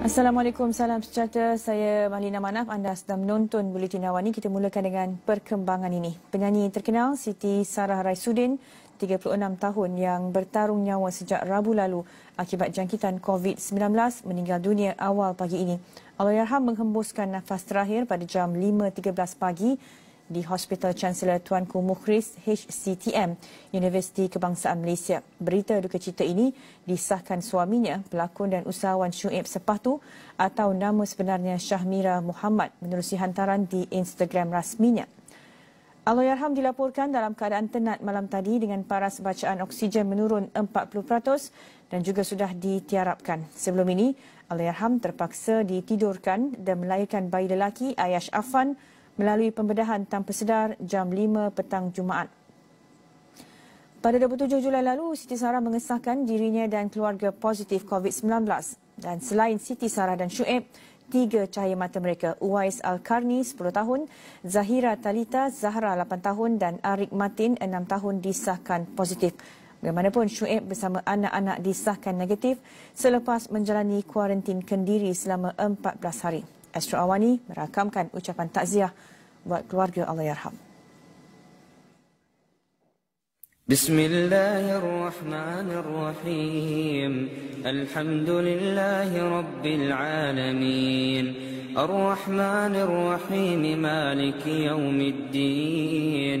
Assalamualaikum, salam sejahtera. Saya Malina Manaf. Anda sedang menonton Buletin Awani. Kita mulakan dengan perkembangan ini. Penyanyi terkenal Siti Sarah Raisudin, 36 tahun yang bertarung nyawa sejak Rabu lalu akibat jangkitan COVID-19 meninggal dunia awal pagi ini. Allahyarham menghembuskan nafas terakhir pada jam 5.13 pagi di Hospital Chancellor Tuanku Mukhris HCTM, Universiti Kebangsaan Malaysia. Berita duka cita ini disahkan suaminya, pelakon dan usahawan Syuib Sepatu atau nama sebenarnya Syahmira Muhammad menerusi hantaran di Instagram rasminya. Allahyarham dilaporkan dalam keadaan tenat malam tadi dengan paras bacaan oksigen menurun 40% dan juga sudah ditiarapkan. Sebelum ini, Allahyarham terpaksa ditidurkan dan melahirkan bayi lelaki Ayash Afan melalui pembedahan tanpa sedar jam 5 petang Jumaat. Pada 27 Julai lalu, Siti Sarah mengesahkan dirinya dan keluarga positif COVID-19. Dan selain Siti Sarah dan Shuib, tiga cahaya mata mereka, Uwais Al-Karni 10 tahun, Zahira Talita Zahra 8 tahun dan Arik Matin 6 tahun disahkan positif. Bagaimanapun Shuib bersama anak-anak disahkan negatif selepas menjalani kuarantin kendiri selama 14 hari. Astro Awani merakamkan ucapan takziah buat keluarga Allahyarham. بسم الله الرحمن الرحيم. الحمد لله رب العالمين. الرحمن الرحيم مالك يوم الدين.